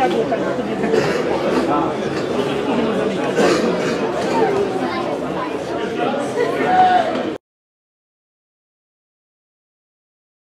本当に。